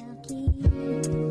Lucky.